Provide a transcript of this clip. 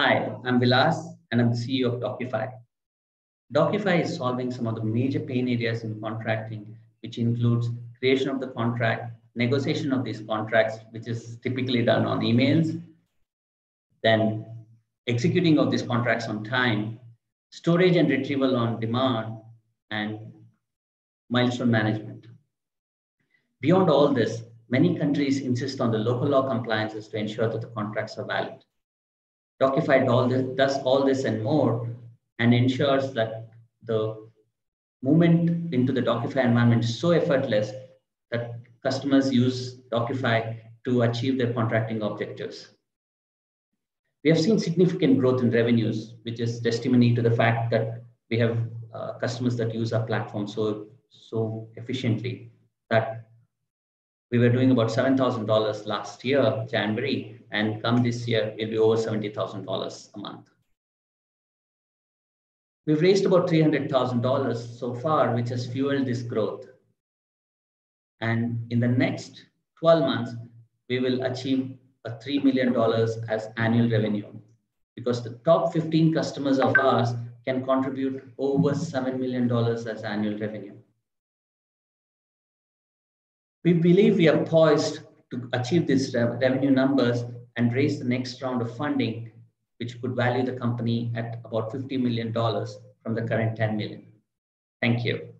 Hi, I'm Vilaas and I'm the CEO of Doqfy. Doqfy is solving some of the major pain areas in contracting, which includes creation of the contract, negotiation of these contracts, which is typically done on emails, then executing of these contracts on time, storage and retrieval on demand, and milestone management. Beyond all this, many countries insist on the local law compliances to ensure that the contracts are valid. Doqfy all this, does all this and more and ensures that the movement into the Doqfy environment is so effortless that customers use Doqfy to achieve their contracting objectives. We have seen significant growth in revenues, which is testimony to the fact that we have uh, customers that use our platform so, so efficiently that we were doing about $7,000 last year, January, and come this year, it'll be over $70,000 a month. We've raised about $300,000 so far, which has fueled this growth. And in the next 12 months, we will achieve a $3 million as annual revenue because the top 15 customers of ours can contribute over $7 million as annual revenue. We believe we are poised to achieve these revenue numbers and raise the next round of funding, which could value the company at about $50 million from the current 10 million. Thank you.